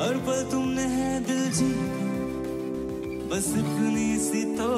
हर तो पल तुमने है दिल जी। बस इतनी सी तो